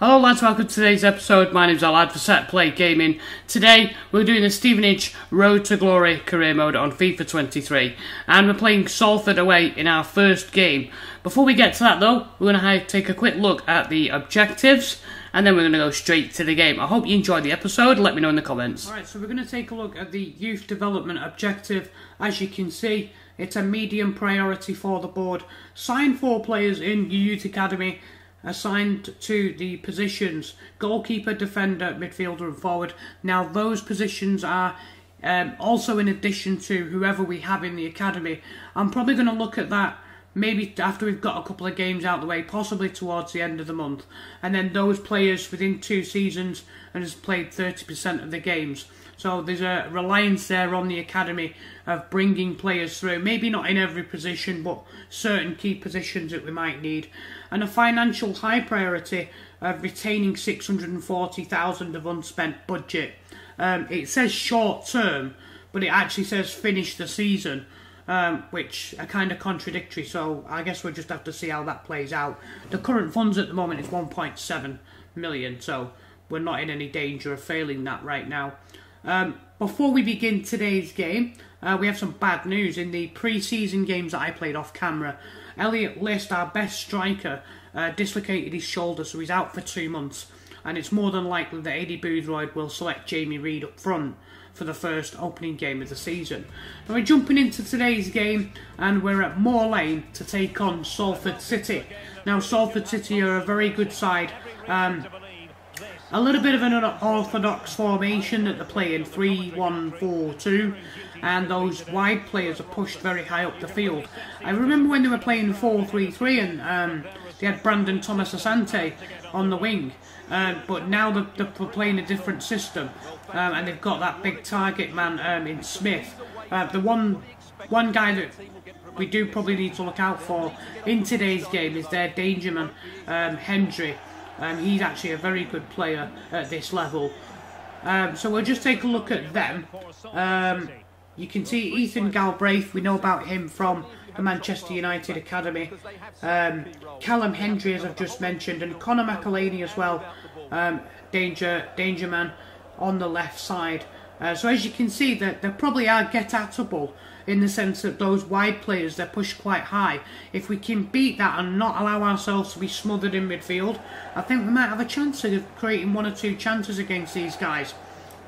Hello lads, welcome to today's episode. My name's Alad for Set Play Gaming. Today we're doing the Stevenage Road to Glory career mode on FIFA 23 and we're playing Salford away in our first game. Before we get to that though, we're going to take a quick look at the objectives and then we're going to go straight to the game. I hope you enjoyed the episode, let me know in the comments. Alright, so we're going to take a look at the youth development objective. As you can see, it's a medium priority for the board. Sign four players in your youth academy assigned to the positions goalkeeper, defender, midfielder, and forward. Now, those positions are um, also in addition to whoever we have in the academy. I'm probably going to look at that maybe after we've got a couple of games out of the way, possibly towards the end of the month. And then those players within two seasons and has played 30% of the games. So there's a reliance there on the academy of bringing players through, maybe not in every position, but certain key positions that we might need. And a financial high priority of retaining 640,000 of unspent budget. Um, it says short term, but it actually says finish the season um, which are kind of contradictory. So I guess we'll just have to see how that plays out. The current funds at the moment is 1.7 million, so we're not in any danger of failing that right now. Um, before we begin today's game, uh, we have some bad news. In the pre-season games that I played off camera, Elliot List, our best striker, uh, dislocated his shoulder, so he's out for two months. And it's more than likely that Aidy Boothroyd will select Jamie Reid up front for the first opening game of the season. Now we're jumping into today's game and we're at Moor Lane to take on Salford City. Now Salford City are a very good side. Um, a little bit of an unorthodox formation that they're playing 3-1-4-2 and those wide players are pushed very high up the field. I remember when they were playing 4-3-3 and um, they had Brandon Thomas Asante on the wing um, but now they're, they're, playing a different system um, and they've got that big target man um, in Smith. Uh, the one one guy that we do probably need to look out for in today's game is their danger man, um, Hendry. Um, he's actually a very good player at this level. Um, so we'll just take a look at them. Um, you can see Ethan Galbraith, we know about him from the Manchester United Academy. Um, Callum Hendry, as I've just mentioned, and Conor McAleny as well. Um, danger, danger man on the left side. Uh, so as you can see, that they probably are get-atable in the sense that those wide players, they're pushed quite high. If we can beat that and not allow ourselves to be smothered in midfield, I think we might have a chance of creating one or two chances against these guys.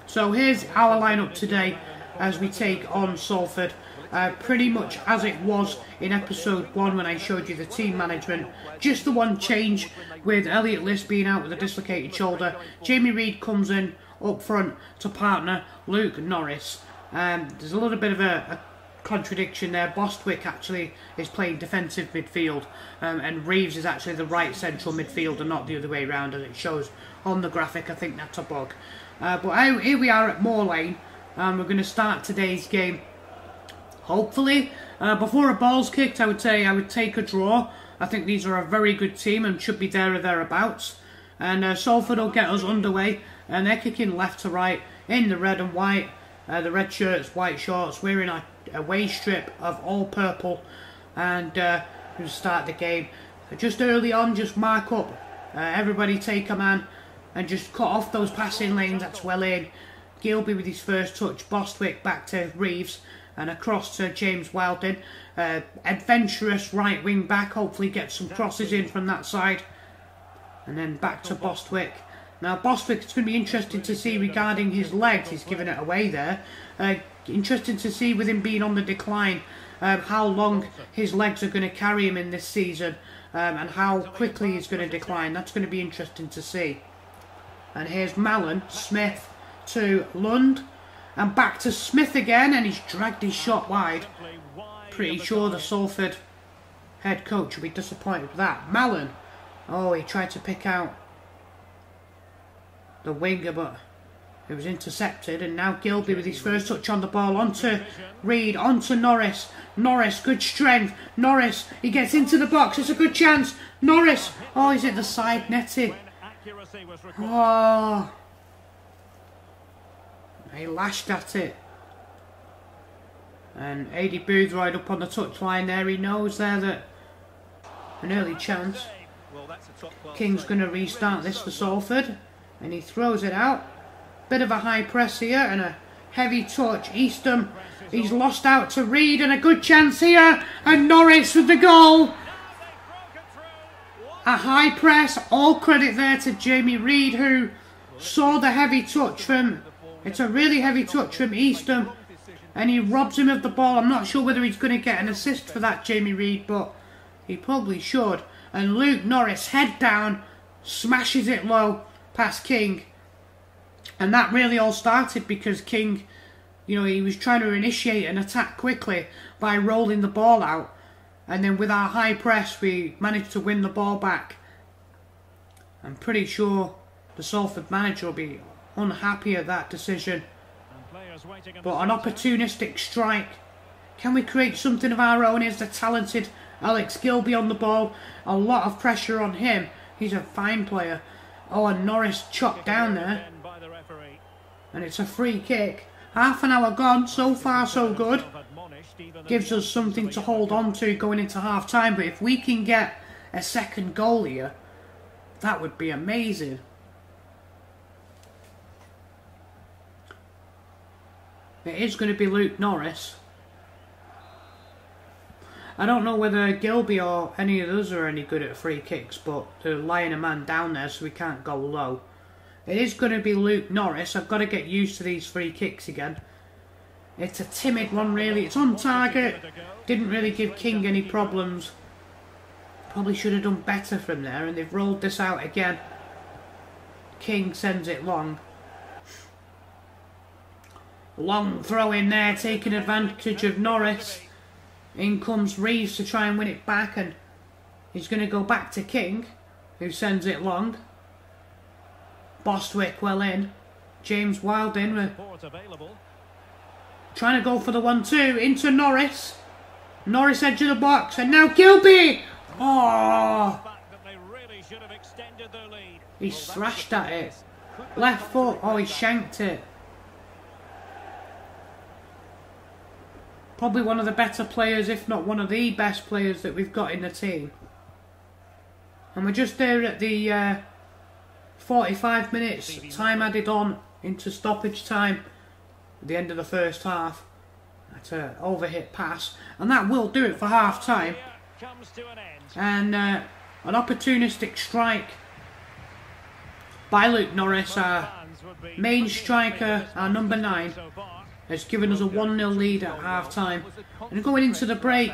So here's our lineup today as we take on Salford. Uh, pretty much as it was in episode 1 when I showed you the team management. Just the one change with Elliot List being out with a dislocated shoulder. Jamie Reid comes in up front to partner Luke Norris. Um, there's a little bit of a, a contradiction there. Bostwick actually is playing defensive midfield, um, and Reeves is actually the right central midfielder, not the other way around, as it shows on the graphic. I think that's a bug. Uh, but here we are at Moor Lane. Um, we're going to start today's game. Hopefully, uh, before a ball's kicked, I would say I would take a draw. I think these are a very good team and should be there or thereabouts. And uh, Salford will get us underway. And they're kicking left to right in the red and white. Uh, the red shirts, white shorts, wearing a, waist strip of all purple. And uh, we'll start the game. Just early on, just mark up. Uh, everybody take a man and just cut off those passing lanes. That's well in. Gilbey with his first touch. Bostwick back to Reeves and across to James-Wildin. Uh, adventurous right wing back, hopefully get some crosses in from that side. And then back to Bostwick. Now Bostwick, it's going to be interesting to see regarding his legs. He's given it away there. Uh, interesting to see with him being on the decline um, how long his legs are going to carry him in this season um, and how quickly he's going to decline. That's going to be interesting to see. And here's Mallan, Smith to Lund. And back to Smith again, and he's dragged his shot wide. Pretty sure the Salford head coach will be disappointed with that. Mallan. Oh, he tried to pick out the winger, but it was intercepted. And now Gilbey with his first touch on the ball. Onto Reid, onto Norris. Norris, good strength. Norris, he gets into the box. It's a good chance. Norris. Oh, he's at the side netting. Oh. He lashed at it. And Aidy Boothroyd up on the touchline there. He knows there that an early chance. King's going to restart this for Salford. And he throws it out. Bit of a high press here and a heavy touch. Eastham, he's lost out to Reid and a good chance here. And Norris with the goal. A high press. All credit there to Jamie Reid who saw the heavy touch from... It's a really heavy touch from Eastham. And he robs him of the ball. I'm not sure whether he's going to get an assist for that, Jamie Reid, but he probably should. And Luke Norris, head down, smashes it low past King. And that really all started because King, you know, he was trying to initiate an attack quickly by rolling the ball out. And then with our high press, we managed to win the ball back. I'm pretty sure the Salford manager will be unhappy at that decision. But an opportunistic strike. Can we create something of our own? Is the talented Alex Gilbey on the ball? A lot of pressure on him. He's a fine player. Oh, and Norris chopped down there. And it's a free kick. Half an hour gone. So far, so good. Gives us something to hold on to going into half time. But if we can get a second goal here, that would be amazing. It is going to be Luke Norris. I don't know whether Gilbey or any of us are any good at free kicks, but they're lying a man down there so we can't go low. It is going to be Luke Norris. I've got to get used to these free kicks again. It's a timid one, really. It's on target. Didn't really give King any problems. Probably should have done better from there, and they've rolled this out again. King sends it long. Long throw in there, taking advantage of Norris. In comes Reeves to try and win it back, and he's going to go back to King, who sends it long. Bostwick well in. James-Wildin uh, with trying to go for the one-two into Norris. Norris edge of the box, and now Gilbey. Oh! oh, he thrashed at it. Left foot. Oh, he shanked it. Probably one of the better players, if not one of the best players that we've got in the team. And we're just there at the uh, 45 minutes, time added on into stoppage time at the end of the first half. That's an overhit pass. And that will do it for half time. And uh, an opportunistic strike by Luke Norris, our main striker, our number nine. It's given us a 1-0 lead at half-time. And going into the break,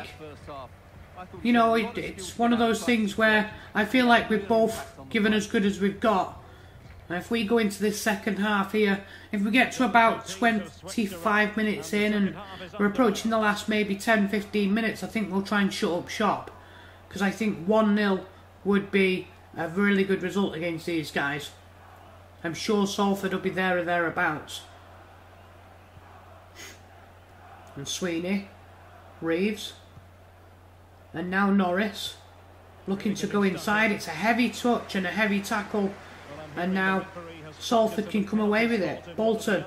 you know, it, it's one of those things where I feel like we've both given as good as we've got. And if we go into this second half here, if we get to about 25 minutes in and we're approaching the last maybe 10-15 minutes, I think we'll try and shut up shop. Because I think 1-0 would be a really good result against these guys. I'm sure Salford will be there or thereabouts and Sweeney, Reeves, and now Norris looking to go inside. It's a heavy touch and a heavy tackle, and now Salford can come away with it. Bolton.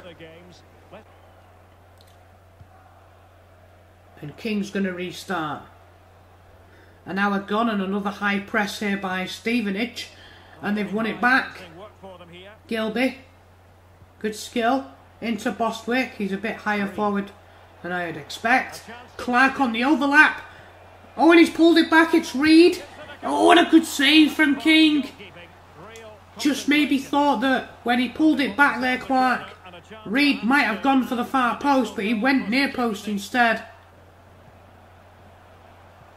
And King's going to restart. An hour gone and another high press here by Stevenage. And they've won it back. Gilbey. Good skill. Into Bostwick. He's a bit higher forward than I'd expect. Clark on the overlap. Oh, and he's pulled it back. It's Reid. Oh, what a good save from King. Just maybe thought that when he pulled it back there, Clark, Reid might have gone for the far post, but he went near post instead.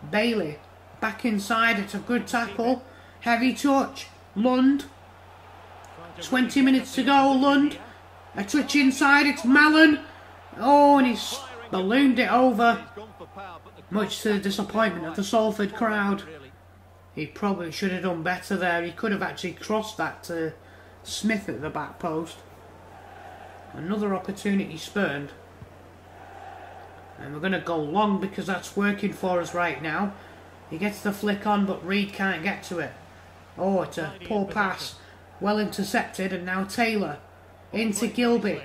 Bailey back inside. It's a good tackle. Heavy touch. Lund. 20 minutes to go. Lund. A touch inside. It's Mallan. Oh, and he's ballooned it over, much to the disappointment of the Salford crowd. He probably should have done better there. He could have actually crossed that to Smith at the back post. Another opportunity spurned. And we're going to go long because that's working for us right now. He gets the flick on, but Reid can't get to it. Oh, it's a poor pass. Well intercepted, and now Taylor. Into Gilby.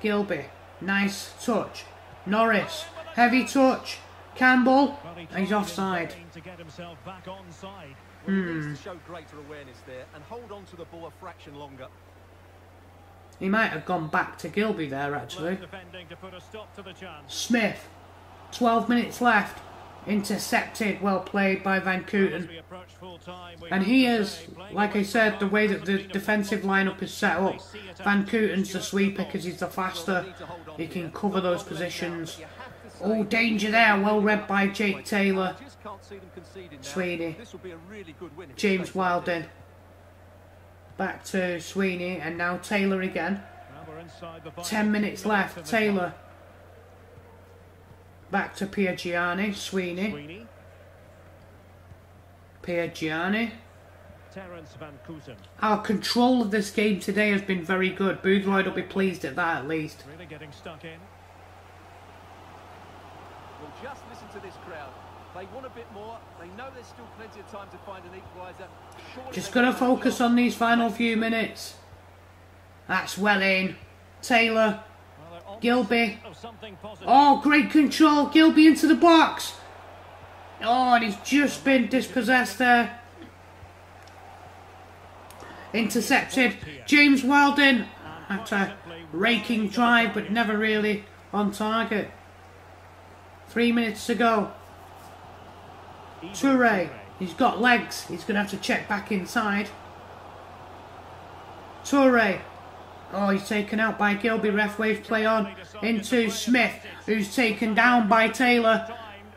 Gilbey. Nice touch. Norris. Heavy touch. Campbell. And He's offside. Hmm. show greater awareness there and hold on to the ball a fraction longer. He might have gone back to Gilbey there, actually. Smith. 12 minutes left. Intercepted, well played by Vancooten. And he is, like I said, the way that the defensive lineup is set up, Vancooten's the sweeper because he's the faster. He can cover those positions. Oh, danger there, well read by Jake Taylor. Sweeney. James-Wildin. Back to Sweeney and now Taylor again. Ten minutes left. Taylor. Back to Piergianni. Sweeney. Piergianni. Our control of this game today has been very good. Boothroyd will be pleased at that at least. Really getting stuck in. Well, just listen to this crowd. They want a bit more. They know there's still plenty of time to find an equaliser. Just going to focus on these final few minutes. That's well in. Taylor. Gilbey. Oh, great control. Gilbey into the box. Oh, and he's just been dispossessed there. Intercepted. James-Wildin. Had a raking drive, but never really on target. Three minutes to go. Touray. He's got legs. He's going to have to check back inside. Touray. Oh, he's taken out by Gilbey. Ref wave play on into Smith, who's taken down by Taylor.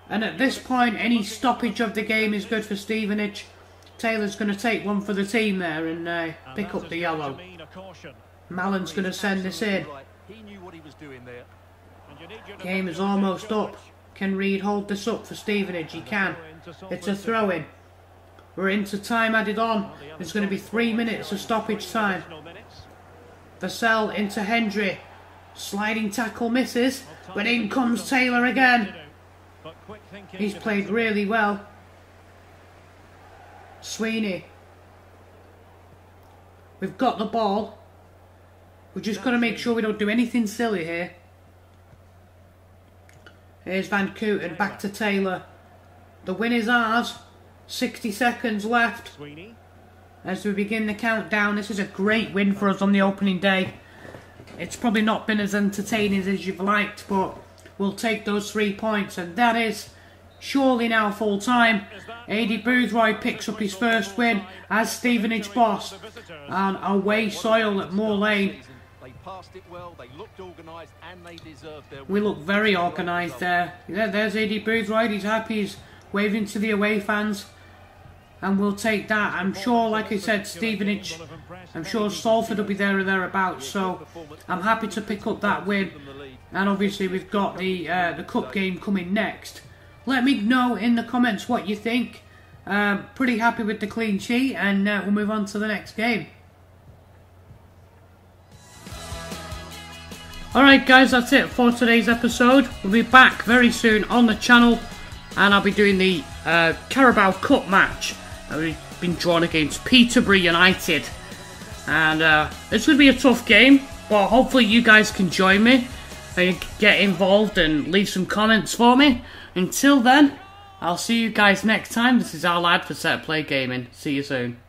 And at this point, any stoppage of the game is good for Stevenage. Taylor's going to take one for the team there and uh, pick up the yellow. Mallan's going to send this in. Game is almost up. Can Reid hold this up for Stevenage? He can. It's a throw-in. We're into time added on. There's going to be three minutes of stoppage time. Vassell into Hendry. Sliding tackle misses. But in comes Taylor again. He's played really well. Sweeney. We've got the ball. We're just got to make sure we don't do anything silly here. Here's Vancooten back to Taylor. The win is ours. 60 seconds left. As we begin the countdown, this is a great win for us on the opening day. It's probably not been as entertaining as you've liked, but we'll take those three points, and that is surely now full time. Aidy Boothroyd picks up his first win as Stevenage boss on away soil at Moor Lane. We look very organised there. Yeah, there's Aidy Boothroyd. He's happy. He's waving to the away fans and we'll take that. I'm sure, like I said, Stevenage, I'm sure Salford will be there or thereabouts, so I'm happy to pick up that win. And obviously we've got the uh, the cup game coming next. Let me know in the comments what you think. Uh, pretty happy with the clean sheet, and uh, we'll move on to the next game. Alright guys, that's it for today's episode. We'll be back very soon on the channel and I'll be doing the uh, Carabao Cup match We've been drawn against Peterborough United. And uh, it's going to be a tough game, but hopefully you guys can join me and get involved and leave some comments for me. Until then, I'll see you guys next time. This is our lad for Set Play Gaming. See you soon.